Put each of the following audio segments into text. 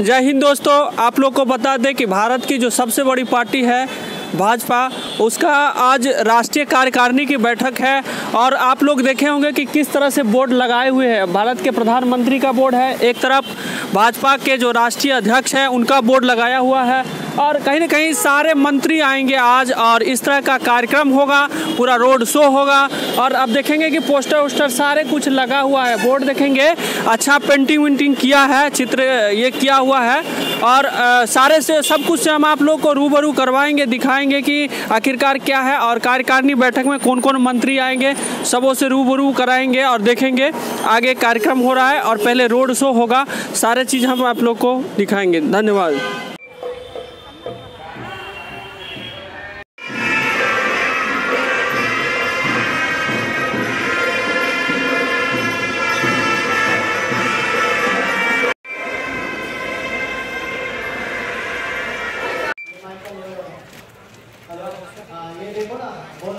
जय हिंद दोस्तों, आप लोग को बता दें कि भारत की जो सबसे बड़ी पार्टी है भाजपा, उसका आज राष्ट्रीय कार्यकारिणी की बैठक है और आप लोग देखे होंगे कि किस तरह से बोर्ड लगाए हुए हैं। भारत के प्रधानमंत्री का बोर्ड है एक तरफ़, भाजपा के जो राष्ट्रीय अध्यक्ष हैं, उनका बोर्ड लगाया हुआ है। और कहीं ना कहीं सारे मंत्री आएँगे आज और इस तरह का कार्यक्रम होगा पूरा रोड शो होगा। और अब देखेंगे कि पोस्टर वोस्टर सारे कुछ लगा हुआ है बोर्ड देखेंगे। अच्छा पेंटिंग वेंटिंग किया है चित्र ये किया हुआ है। और अ, सारे से सब कुछ से हम आप लोग को रूबरू करवाएँगे दिखाएँगे कि आखिरकार क्या है और कार्यकारिणी बैठक में कौन कौन मंत्री आएँगे सबों से रूबरू कराएँगे और देखेंगे आगे कार्यक्रम हो रहा है और पहले रोड शो होगा सारे चीज़ हम आप लोग को दिखाएँगे। धन्यवाद।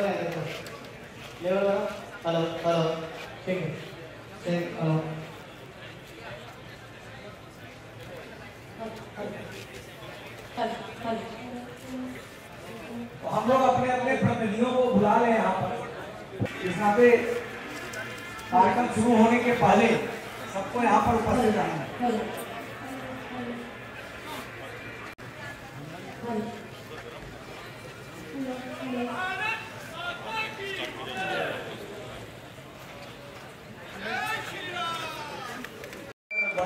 हेलो हेलो, ठीक ठीक, हेलो। तो हम लोग अपने अपने प्रतिनिधियों को बुला लें यहाँ पर। इस नाते कार्यक्रम शुरू होने के पहले सबको यहाँ पर उपस्थित रहना है।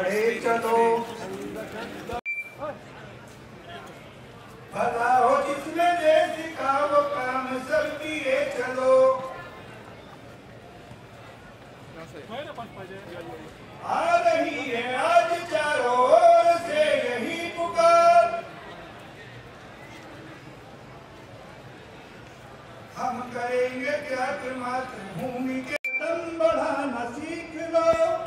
बढ़े चलो भला हो जिसने दे सिखा वो काम सब किए चलो आ रही है आज चारों से यही पुकार हम करेंगे क्या मातृभूमि के कदम बढ़ाना सीख लो।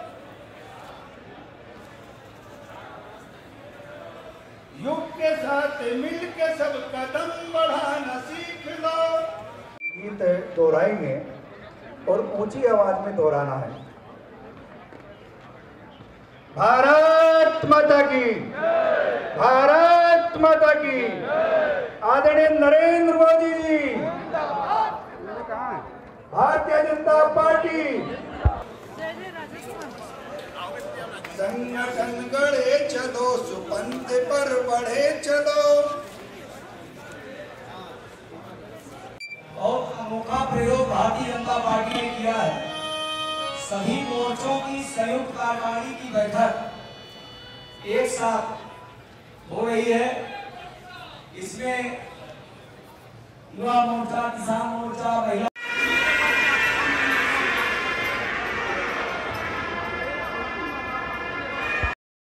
युग के साथ मिल के सब कदम बढ़ाना सीख लो। गीत दोहराएँगे और ऊँची आवाज़ में दोहराना है। भारत माता की, भारत माता की। आदरणीय नरेंद्र मोदी जी। भारतीय जनता पार्टी। संगठन चलो सुपंथ पर बढ़े चलो। बहुत अनोखा प्रयोग भारतीय जनता पार्टी ने किया है। सभी मोर्चों की संयुक्त कार्यकारिणी की बैठक एक साथ हो रही है। इसमें युवा मोर्चा, किसान